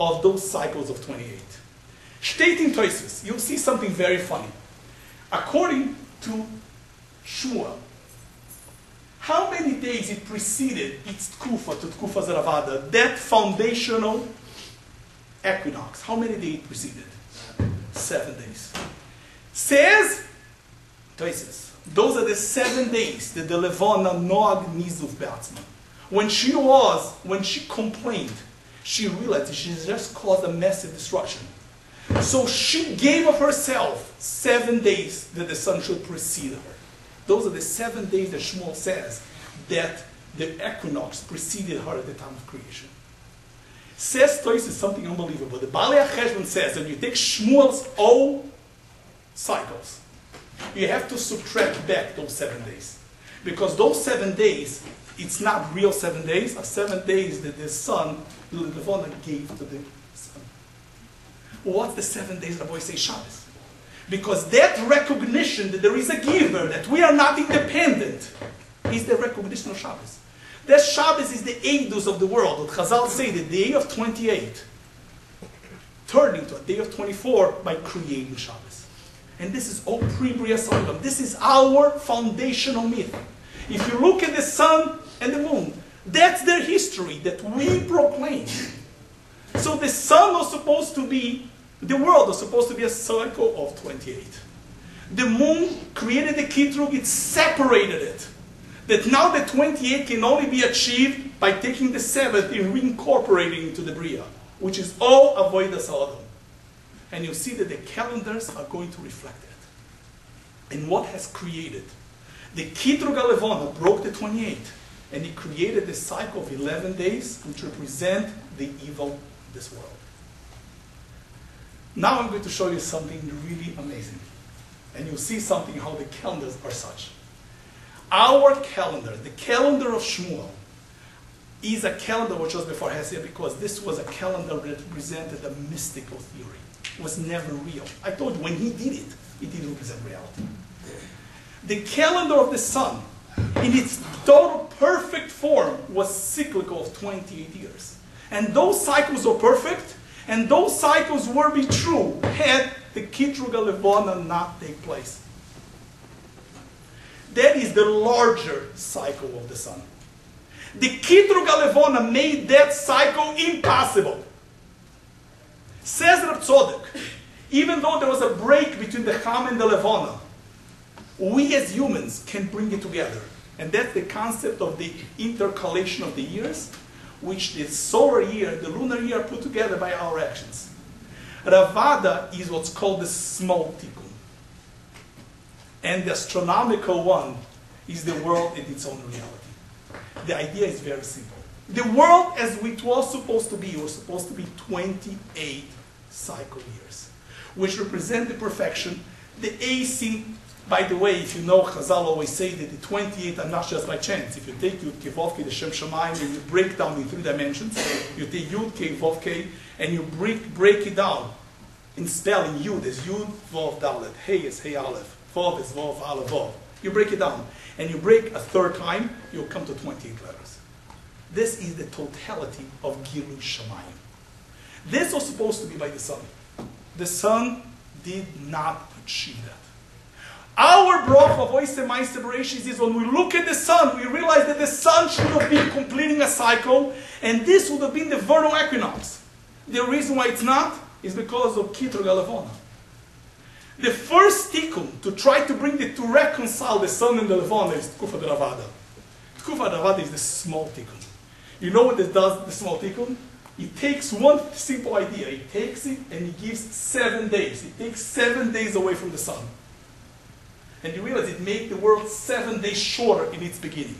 of those cycles of 28? State in Toisus, you'll see something very funny. According to Shua, how many days it preceded its Tkufa to Tkufa Zaravada, that foundational equinox? How many days it preceded? Seven days. Says Toises, those are the seven days that the Levana Noag Nizuf Be'atzma. When she was, when she complained, she realized she just caused a massive destruction. So she gave of herself seven days that the sun should precede her. Those are the seven days that Shmuel says that the equinox preceded her at the time of creation. Says Toys is something unbelievable. The Baalei HaCheshbon says that you take Shmuel's own cycles, you have to subtract back those seven days. Because those seven days, it's not real seven days, are seven days that the sun, Levona gave to the sun. What's the seven days boy say Shabbos? Because that recognition that there is a giver, that we are not independent, is the recognition of Shabbos. That Shabbos is the Eidus of the world. What Chazal say, the day of 28 turned into a day of 24 by creating Shabbos. And this is all pre-Bria. This is our foundational myth. If you look at the sun and the moon, that's their history that we proclaim. So the sun was supposed to be the world was supposed to be a cycle of 28. The moon created the Kitrug, it separated it. That now the 28 can only be achieved by taking the seventh and reincorporating into the Bria. which is all avoid the Sodom. And you see that the calendars are going to reflect that. And what has created? The Kitrug Halevona broke the 28, and he created the cycle of 11 days, which represent the evil of this world. Now I'm going to show you something really amazing. And you'll see something how the calendars are such. Our calendar, the calendar of Shmuel, is a calendar which was before Hesed because this was a calendar that represented a mystical theory. Was never real. I thought when he did it, it didn't represent reality. The calendar of the sun, in its total perfect form, was cyclical of 28 years. And those cycles were perfect, and those cycles were be true had the Kitrug Halevana not take place. That is the larger cycle of the sun. The Kitrug Halevana made that cycle impossible. Says Rab Tzodek, even though there was a break between the Cham and the Levana, we as humans can bring it together. And that's the concept of the intercalation of the years which the solar year, the lunar year, are put together by our actions. Ravada is what's called the small tikkun. And the astronomical one is the world in its own reality. The idea is very simple. The world as it was supposed to be was supposed to be 28 cycle years, which represent the perfection. The AC by the way, if you know, Chazal always say that the 28 are not just by chance. If you take Yud Kei Vov the Shem Shamayim, and you break down in three dimensions, you take Yud Kei Vov and you break, break it down in spelling Yud is Yud Vov Dalet, Hey is Hey Aleph, Vov is Vov Aleph Vov. You break it down, and you break a third time, you'll come to 28 letters. This is the totality of Gilu Shamayim. This was supposed to be by the sun. The sun did not achieve that. Our bracha of Oisem Meister is when we look at the sun, we realize that the sun should have been completing a cycle, and this would have been the vernal equinox. The reason why it's not is because of Kitrug Halevona. The first tikkun to try to bring it to reconcile the sun and the Levana is Tkufa Ravada. Tkufa Ravada is the small tikkun. You know what it does, the small tikkun? It takes one simple idea. It takes it and it gives seven days. It takes seven days away from the sun. And you realize it made the world seven days shorter in its beginning.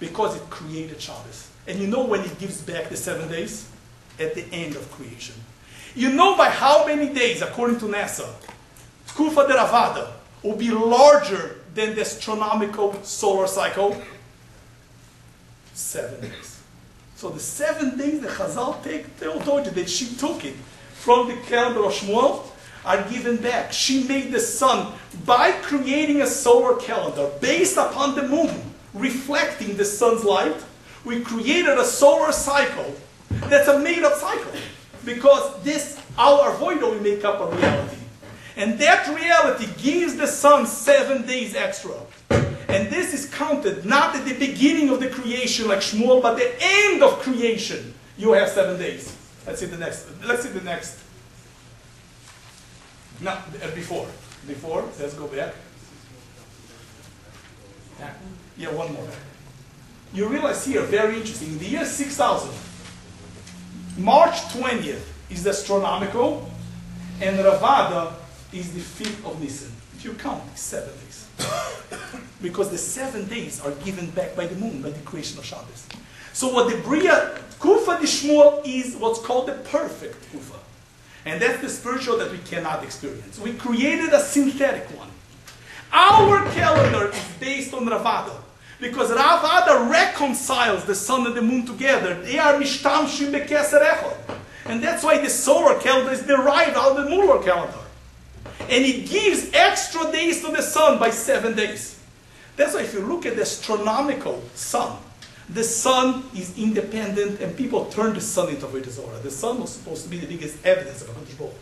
Because it created Shabbos. And you know when it gives back the seven days? At the end of creation. You know by how many days, according to NASA, Tkufa Deravada will be larger than the astronomical solar cycle? Seven days. So the seven days that Chazal take, they all told you that she took it from the calendar of Shmuel are given back. She made the sun by creating a solar calendar based upon the moon, reflecting the sun's light. We created a solar cycle that's a made up cycle because this, our void we make up a reality. And that reality gives the sun seven days extra. And this is counted not at the beginning of the creation like Shmuel, but the end of creation. You have seven days. Let's see the next. Let's see the next. No, uh, before. Before, let's go back. Yeah, yeah one more. You realize here, very interesting, in the year 6000, March 20th is the astronomical, and Ravada is the 5th of Nisan. If you count, it's seven. because the seven days are given back by the moon, by the creation of Shabbos. So what the Bria, Kufa de Shmuel is what's called the perfect Kufa. And that's the spiritual that we cannot experience. We created a synthetic one. Our calendar is based on Ravada. Because Ravada reconciles the sun and the moon together. They are mishtamshim bekeser. And that's why the solar calendar is derived out of the lunar calendar. And it gives extra days to the sun by seven days. That's why if you look at the astronomical sun, the sun is independent and people turn the sun into a Zorah. The sun was supposed to be the biggest evidence of HaKadosh Baruch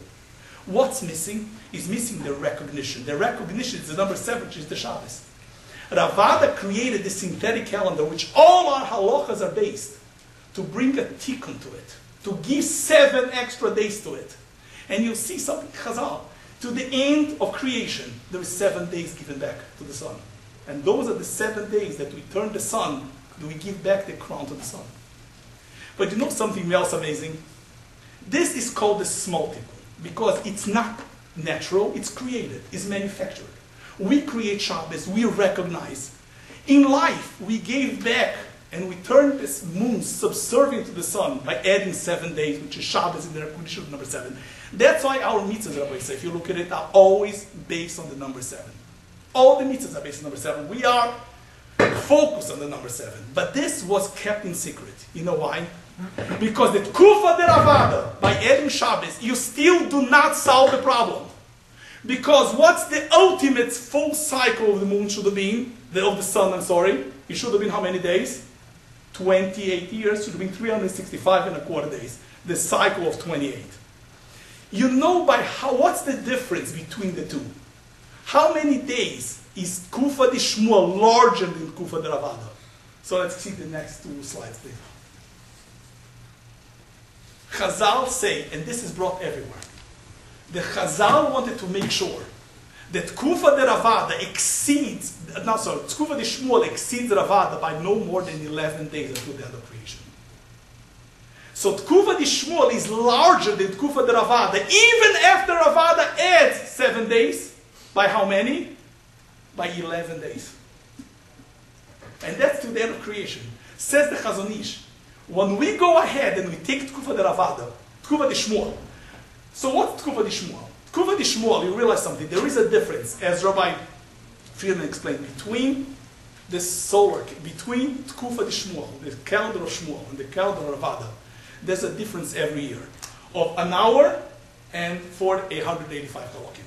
What's missing is missing the recognition. The recognition is the number seven, which is the Shabbos. Ravada created the synthetic calendar, which all our halachas are based, to bring a tikkun to it, to give seven extra days to it. And you'll see something chazal. To the end of creation, there is seven days given back to the sun. And those are the seven days that we turn the sun do we give back the crown to the sun. But you know something else amazing? This is called the small tikkun because it's not natural, it's created, it's manufactured. We create Shabbos, we recognize. In life, we gave back and we turned this moon subservient to the sun by adding seven days, which is Shabbos in the of number seven. That's why our mitzvahs, Rabbi say, if you look at it, are always based on the number seven. All the mitzvahs are based on number seven. We are focused on the number seven. But this was kept in secret. You know why? Because the Kufa de Ravada, by adding Shabbos, you still do not solve the problem. Because what's the ultimate full cycle of the moon should have been, the, of the sun, I'm sorry? It should have been how many days? 28 years, should have been 365 and a quarter days. The cycle of 28. You know by how, what's the difference between the two? How many days is Kufa de Shmuel larger than Kufa de Ravada? So let's see the next two slides, please. Chazal say, and this is brought everywhere, the Chazal wanted to make sure that Kufa de Ravada exceeds, no, sorry, Kufa de Shmuel exceeds Ravada by no more than 11 days until the end of creation. So Tkufa de Shmuel is larger than Tkufa de Ravada, even after Ravada adds seven days. By how many? By 11 days. And that's to the end of creation. Says the Chazon Ish. When we go ahead and we take Tkufa de Ravada, Tkufa de Shmuel. So what's Tkufa de Shmuel? Tkufa de Shmuel, you realize something. There is a difference, as Rabbi Friedman explained, between the solar, between Tkufa de Shmuel, the calendar of Shmuel, and the calendar of Ravada there's a difference every year of an hour and for 185 halakim.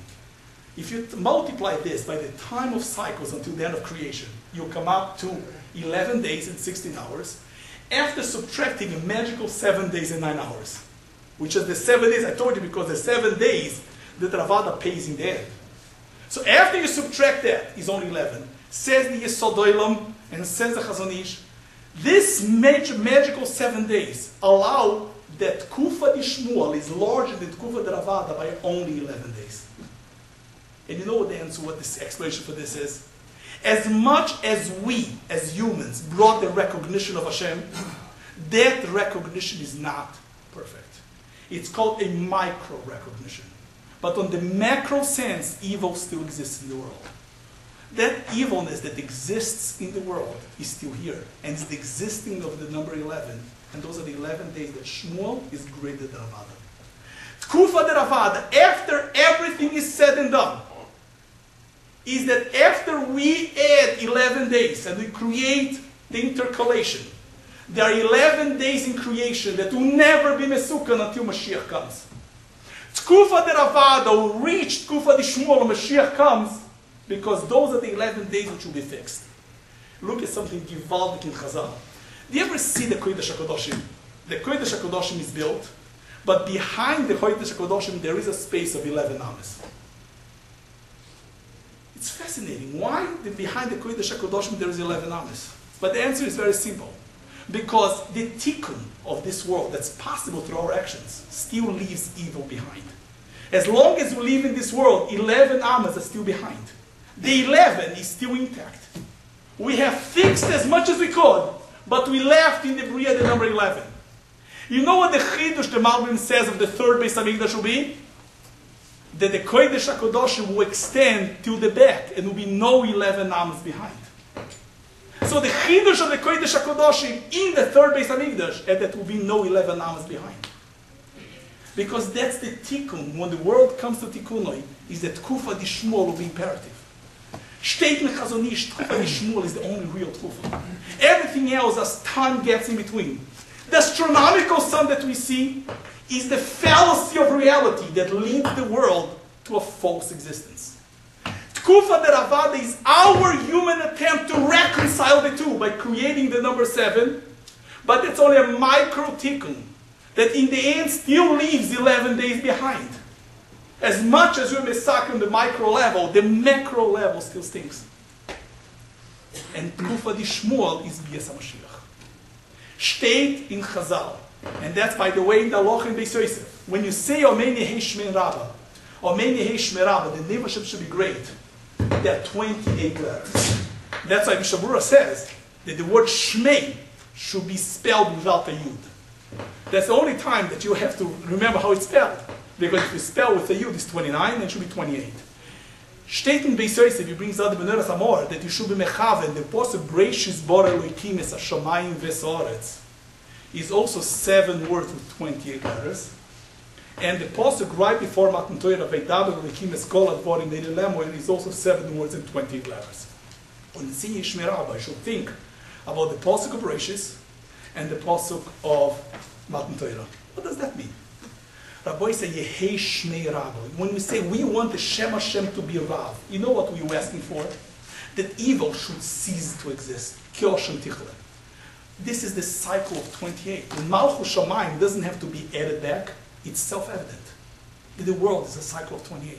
If you multiply this by the time of cycles until the end of creation, you'll come up to 11 days and 16 hours after subtracting a magical 7 days and 9 hours, which is the 7 days I told you because the 7 days the Ravada pays in the end. So after you subtract that, is only 11. Says the Yesod and says the Chazon Ish, this mag magical seven days allow that Kufa Shmuel is larger than Kufa de Ravada by only 11 days. And you know what the answer, what this explanation for this is? As much as we, as humans, brought the recognition of Hashem, that recognition is not perfect. It's called a micro recognition. But on the macro sense, evil still exists in the world that evilness that exists in the world is still here. And it's the existing of the number 11. And those are the 11 days that Shmuel is greater than Ravada. Tkufa de Ravada, after everything is said and done, is that after we add 11 days and we create the intercalation, there are 11 days in creation that will never be Mesukan until Mashiach comes. Tkufa de Ravada will reach Tkufa de Shmuel Mashiach comes, because those are the 11 days which will be fixed. Look at something Givaldik in Chazal. Do you ever see the Kodesh HaKadoshim? The Kodesh HaKadoshim is built, but behind the Kodesh HaKadoshim there is a space of 11 amas. It's fascinating. Why behind the Kodesh HaKadoshim there is 11 amas? But the answer is very simple. Because the tikkun of this world that's possible through our actions still leaves evil behind. As long as we live in this world, 11 amas are still behind. The 11 is still intact. We have fixed as much as we could, but we left in the Bria the number 11. You know what the Chidush, the Malbim says of the third Beis HaMikdash will be? That the Kodesh HaKadoshim will extend to the back and will be no 11 amas behind. So the Chidush of the Kodesh HaKadoshim in the third Beis HaMikdash, and that will be no 11 amas behind. Because that's the tikkun. When the world comes to tikkunoi, is that kufa di Shmuel will be imperative. Steht in Chazon Ish, Tkufa Shmuel is the only real Tkufa. Everything else, as time gets in between. The astronomical sun that we see is the fallacy of reality that leads the world to a false existence. Tkufa de Ravada is our human attempt to reconcile the two by creating the number seven, but it's only a micro tikkun that in the end still leaves 11 days behind. As much as we may suck on the micro level, the macro level still stinks. And Tkufa di Shmuel is Bias HaMashiach. Steht in Chazal. And that's, by the way, in the Loch in Beis Yosef. When you say Omeni Heshmen Rabba, Omeni Heshmen Rabba, the of should be great. There are 28 letters. That's why Mishnah Berurah says that the word Shmei should be spelled without a Yud. That's the only time that you have to remember how it's spelled. Because if you spell with a yud, it's 29, and it should be 28. Steht in Beis Yosef, he brings out the Amor, that you should be mechaven, the posuk Breishis Bor Eloikim es Hashamayim Vesoretz, is also seven words with 28 letters. And the posuk right before Matan Torah, Veidaber Eloikim es Kol Advorim Leilem, is also seven words and 28 letters. See Yishmer Abba, you should think about the posuk of Breishis and the posuk of Matan Torah. What does that mean? Rabbi say Yehei Shnei Rabbi. When we say we want the Shem Hashem to be Rav, you know what we were asking for? That evil should cease to exist. Kyoshem Tichle. This is the cycle of 28. The Malchus Shamayim doesn't have to be added back. It's self-evident. The world is a cycle of 28.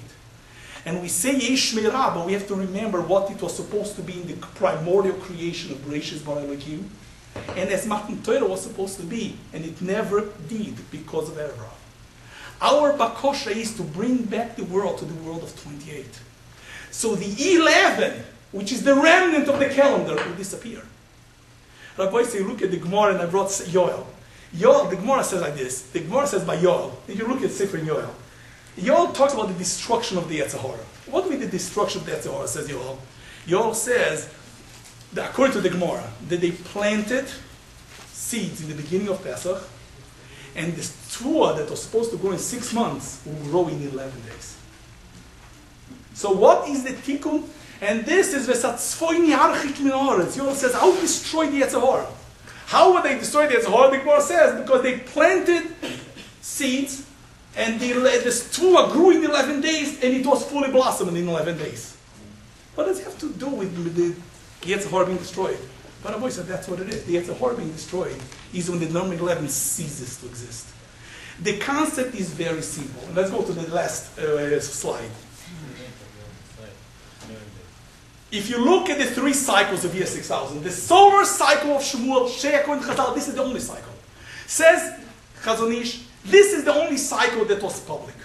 And we say Yesh Shmeirah, but we have to remember what it was supposed to be in the primordial creation of Bereshit Bar and as Matan Torah was supposed to be, and it never did because of Rav. Our bakosha is to bring back the world to the world of 28. So the 11, which is the remnant of the calendar, will disappear. Rabbi say, look at the Gemara, and I brought Yoel. Yoel, the Gemara says like this. The Gemara says by Yoel. If you look at Sefer Yoel, Yoel talks about the destruction of the Yetzirah. What be the destruction of the Yetzirah, says Yoel? Yoel says, according to the Gemara, that they planted seeds in the beginning of Pesach, and the tvua that was supposed to grow in six months will grow in 11 days. So what is the tikkun? And this is v'satzfoini archik min Yoel says, how destroy the Yetzirah? How would they destroy the Yetzirah? The Gemara says, because they planted seeds, and the, tvua grew in 11 days, and it was fully blossomed in 11 days. What does it have to do with the Yetzirah being destroyed? But Rabbi said that's what it is. The Yetzirah being destroyed is when the number 11 ceases to exist. The concept is very simple. Let's go to the last uh, slide. If you look at the three cycles of year 6000, the solar cycle of Shmuel, Sheikh, and Chazal, this is the only cycle. Says Chazon Ish, this is the only cycle that was public.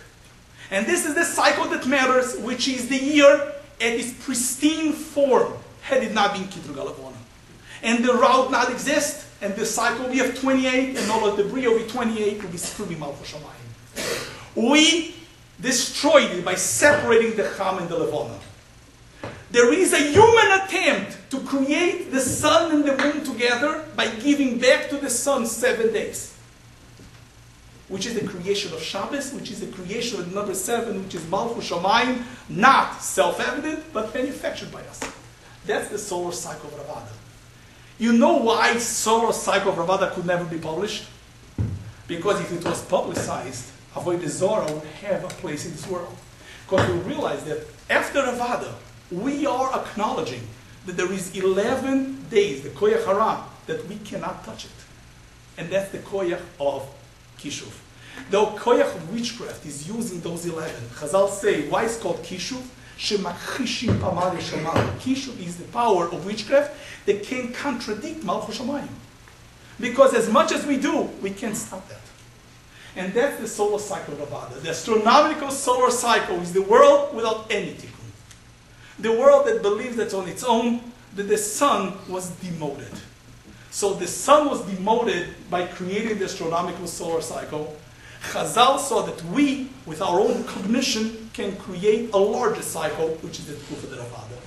And this is the cycle that matters, which is the year at its pristine form, had it not been Kitrug Halevona. And the route not exist, and the cycle we have 28, and all of the debris be 28, will be Skrubi Malchus Shamayim. We destroyed it by separating the Cham and the Levona. There is a human attempt to create the sun and the moon together by giving back to the sun seven days. Which is the creation of Shabbos, which is the creation of number seven, which is Malchus Shamayim, not self-evident, but manufactured by us. That's the solar cycle of Ravada. You know why solar cycle of Ravada could never be published? Because if it was publicized, Avoid Zora would have a place in this world. Because we realize that after Ravada, we are acknowledging that there is 11 days, the Koyach Haram, that we cannot touch it. And that's the Koyach of Kishuv. The Koyach of witchcraft is using those 11. Chazal say, why is called Kishuv? Shemakishim Pamar Kishuv is the power of witchcraft that can contradict Malchus Shamayim. Because as much as we do, we can't stop that. And that's the solar cycle of Avada. The astronomical solar cycle is the world without any tikkun. The world that believes that on its own, that the sun was demoted. So the sun was demoted by creating the astronomical solar cycle. Chazal saw that we, with our own cognition, can create a larger cycle, which is the Tkufa de Ravada.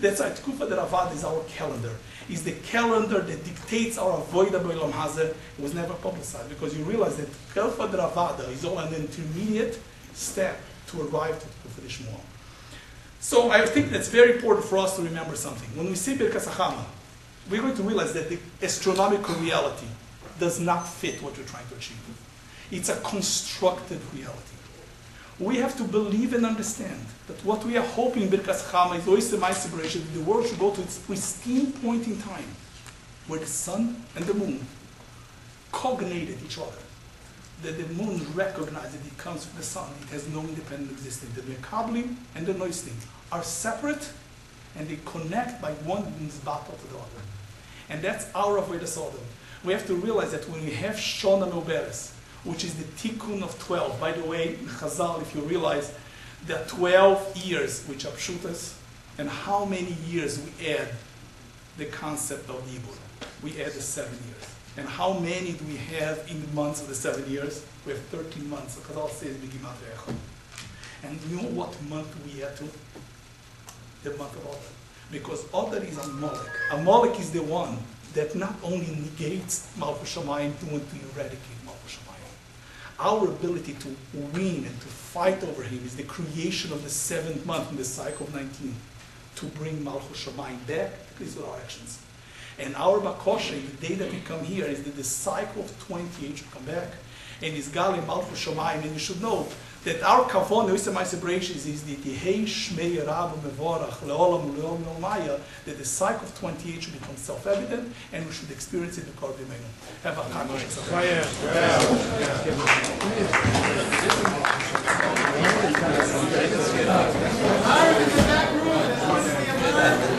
That's why Tkufa de Ravada is our calendar. Is the calendar that dictates our avoidable Olam Hazeh. Was never publicized because you realize that Tkufa de Ravada is all an intermediate step to arrive to Tkufa de Shmuel. So I think that's very important for us to remember something. When we see Birkas Hachama, we're going to realize that the astronomical reality does not fit what you're trying to achieve. It's a constructed reality. We have to believe and understand that what we are hoping in Birkas Chama is always the celebration that the world should go to its pristine point in time where the sun and the moon cognated each other. That the moon recognizes it comes from the sun. It has no independent existence. The Mekablim and the Noislim are separate and they connect by one battle to the other. And that's our Avodah Sodom. We have to realize that when we have Shona Noberes, which is the tikkun of 12. By the way, in Chazal, if you realize, there are 12 years which are pshutas, and how many years we add the concept of Yibur. We add the seven years. And how many do we have in the months of the seven years? We have 13 months. all says Begimat Echad. And you know what month we are to? The month of Adar. Because Adar is Amalek. Amalek is the one that not only negates Malchus Shamayim, to eradicate. Our ability to win and to fight over him is the creation of the seventh month in the cycle of 19 to bring Malchus Shamayim back, at least our actions. And our Makosha, the day that we come here, is that the cycle of 28 should come back. And is Gali Malchus Shamayim, and you should know that our kavon, Oisam Breichis, is the Tehei Shmei Rabu Mevorach Leolam Leom Leomaya, that the cycle of 28 should become self-evident and we should experience it in the Kor Have a Hanukkah.